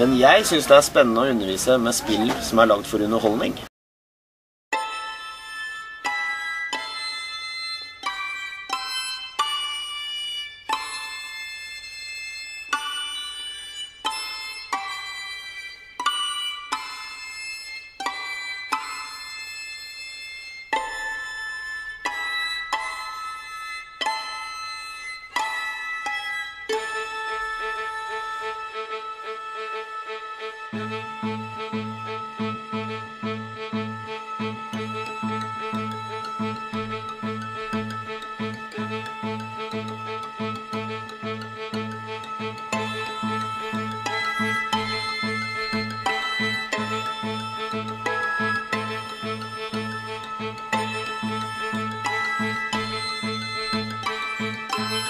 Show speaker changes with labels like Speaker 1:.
Speaker 1: Men jeg syns det er spennende å undervise med spill som er lagd for underholdning. Música